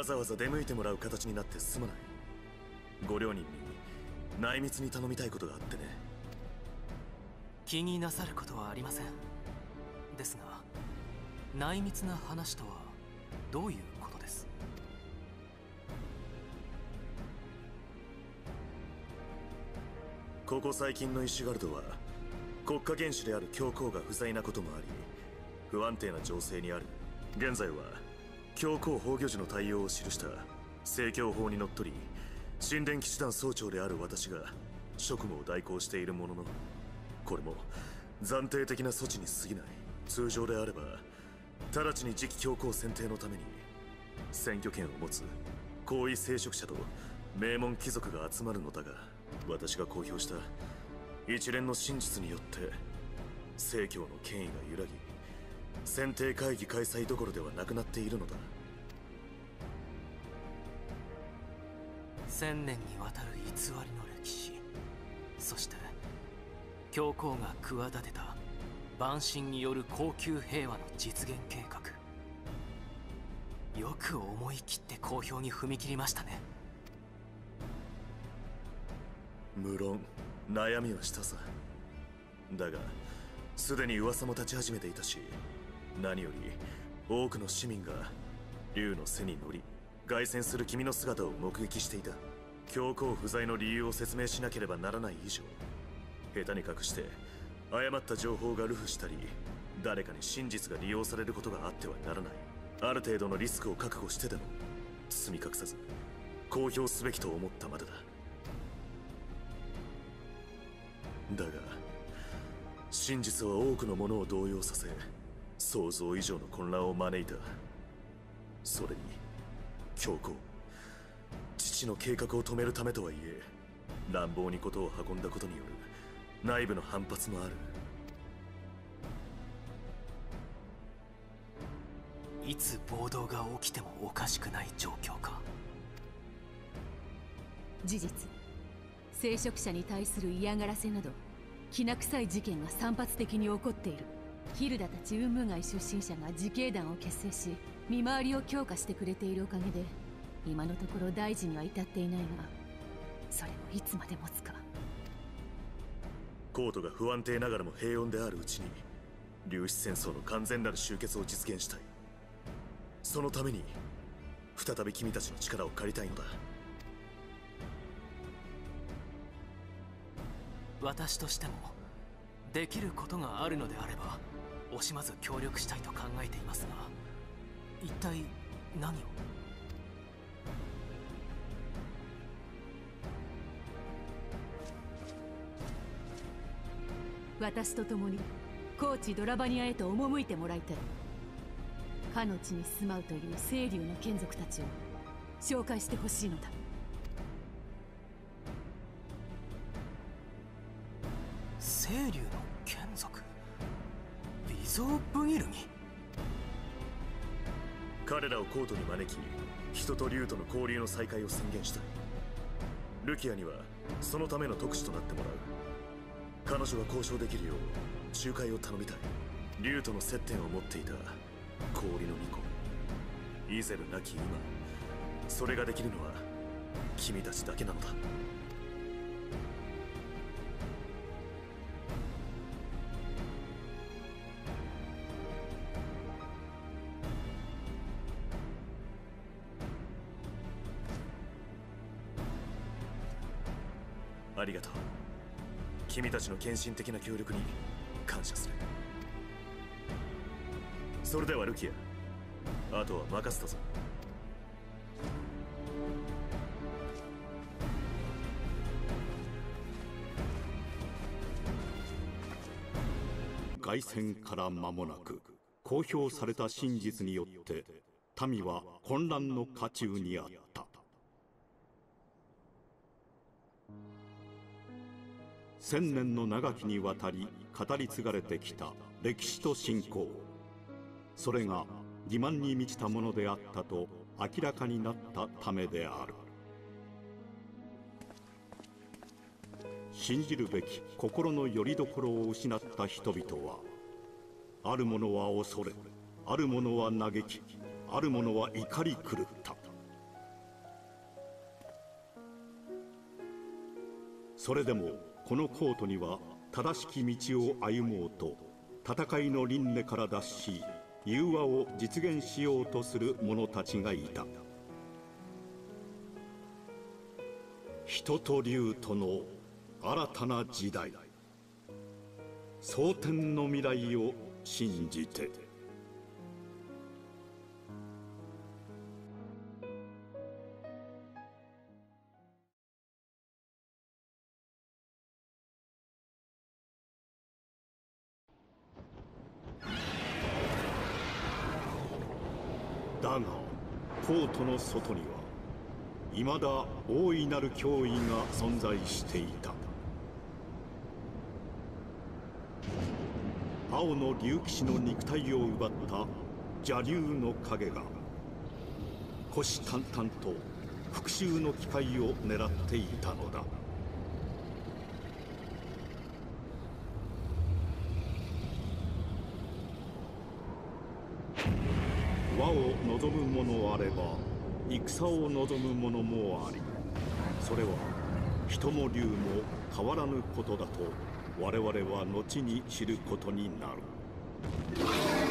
わざわざ出向いてもらう形になってすまない。ご両人に内密に頼みたいことがあってね。気になさることはありません。ですが内密な話とはどういうことです？ここ最近のイシュガルドは国家元首である教皇が不在なこともあり不安定な情勢にある。現在は教皇崩御時の対応を記した政教法にのっとり神殿騎士団総長である私が職務を代行しているもののこれも暫定的な措置に過ぎない。通常であれば直ちに次期教皇選定のために選挙権を持つ高位聖職者と名門貴族が集まるのだが私が公表した一連の真実によって政教の権威が揺らぎ選定会議開催どころではなくなっているのだ。千年にわたる偽りの歴史。そして教皇が企てた万神による高級平和の実現計画。よく思い切って公表に踏み切りましたね。無論悩みはしたさ。だがすでに噂も立ち始めていたし何より多くの市民が竜の背に乗り凱旋する君の姿を目撃していた。教皇不在の理由を説明しなければならない以上下手に隠して誤った情報が流布したり誰かに真実が利用されることがあってはならない。ある程度のリスクを覚悟してでも包み隠さず公表すべきと思ったまでだ。だが真実は多くの者を動揺させ想像以上の混乱を招いた。それに教皇父の計画を止めるためとはいえ乱暴に事を運んだことによる内部の反発もある。いつ暴動が起きてもおかしくない状況か。事実。聖職者に対する嫌がらせなどきな臭い事件が散発的に起こっているヒルダたち雲霧街出身者が自警団を結成し見回りを強化してくれているおかげで今のところ大臣には至っていないがそれをいつまで持つかコートが不安定ながらも平穏であるうちに粒子戦争の完全なる終結を実現したい。そのために再び君たちの力を借りたいのだ。私としてもできることがあるのであれば惜しまず協力したいと考えていますが一体何を？私と共に高知ドラバニアへと赴いてもらいたい。かの地に住まうという清流の眷属たちを紹介してほしいのだ。清流のリゾーブギルに？彼らをコートに招き人と竜との交流の再開を宣言した。ルキアにはそのための特使となってもらう。彼女が交渉できるよう仲介を頼みたい。竜との接点を持っていた。氷の巫女。イゼルなき今。それができるのは君たちだけなのだ。たちの献身的な協力に感謝する。それではルキアあとは任せたぞ。凱旋から間もなく公表された真実によって民は混乱の渦中にあった。千年の長きにわたり語り継がれてきた歴史と信仰。それが欺瞞に満ちたものであったと明らかになったためである。信じるべき心の拠り所を失った人々はある者は恐れある者は嘆きある者は怒り狂った。それでもこのコートには正しき道を歩もうと戦いの輪廻から脱し融和を実現しようとする者たちがいた人と竜との新たな時代蒼天の未来を信じて。外には未だ大いなる脅威が存在していた青の竜騎士の肉体を奪った邪竜の影が虎視眈々と復讐の機会を狙っていたのだ和を望む者あれば戦を望む者もありそれは人も竜も変わらぬことだと我々は後に知ることになる。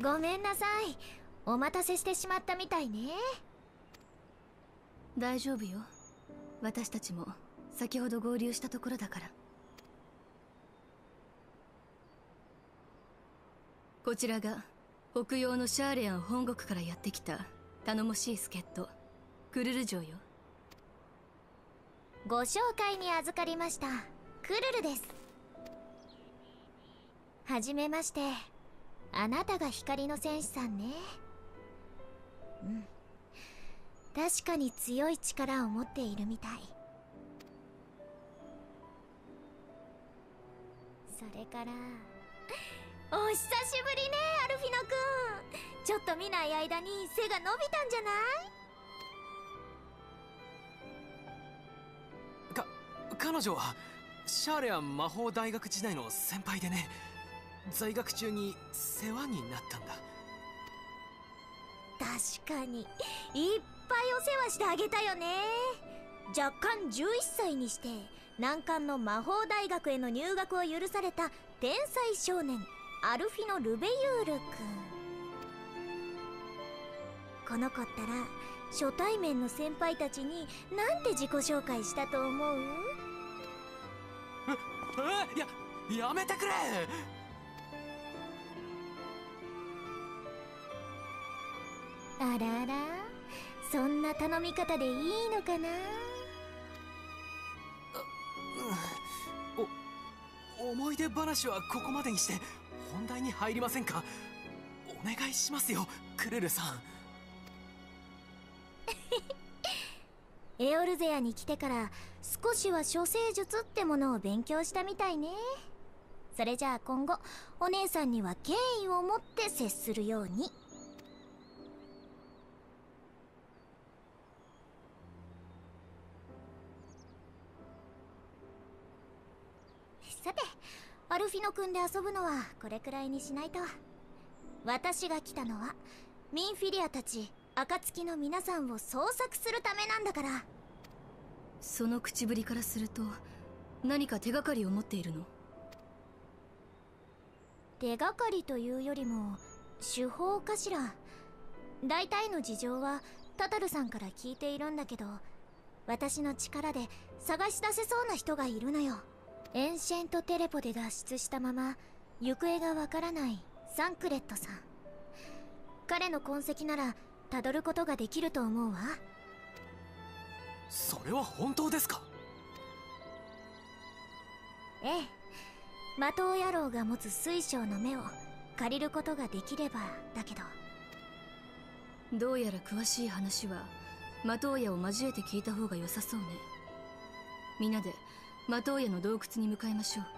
ごめんなさい。お待たせしてしまったみたいね。大丈夫よ。私たちも先ほど合流したところだから。こちらが北洋のシャーレアン本国からやってきた頼もしい助っ人クルル城よ。ご紹介に預かりました。クルルです。はじめましてあなたが光の戦士さんね。うん。確かに強い力を持っているみたい。それから お久しぶりねアルフィノくんちょっと見ない間に背が伸びたんじゃない？か彼女はシャーレアン魔法大学時代の先輩でね。在学中に世話になったんだ。確かに。いっぱいお世話してあげたよね。若干11歳にして難関の魔法大学への入学を許された天才少年アルフィノ・ルベユール君。この子ったら初対面の先輩たちになんて自己紹介したと思う？えややめてくれあらら。そんな頼み方でいいのかな？お思い出話はここまでにして本題に入りませんか？お願いしますよクルルさん。エオルゼアに来てから少しは処世術ってものを勉強したみたいね。それじゃあ今後お姉さんには敬意を持って接するようにさてフィノ君で遊ぶのはこれくらいにしないと。私が来たのはミンフィリアたち暁の皆さんを捜索するためなんだから。その口ぶりからすると何か手がかりを持っているの？手がかりというよりも手法かしら？大体の事情はタタルさんから聞いているんだけど私の力で探し出せそうな人がいるのよエンシェントテレポで脱出したまま行方がわからないサンクレッドさん。彼の痕跡ならたどることができると思うわ。それは本当ですか？ええ。マトーヤが持つ水晶の目を借りることができればだけど。どうやら詳しい話はマトーヤを交えて聞いた方が良さそうね。みんなでマトーヤの洞窟に向かいましょう。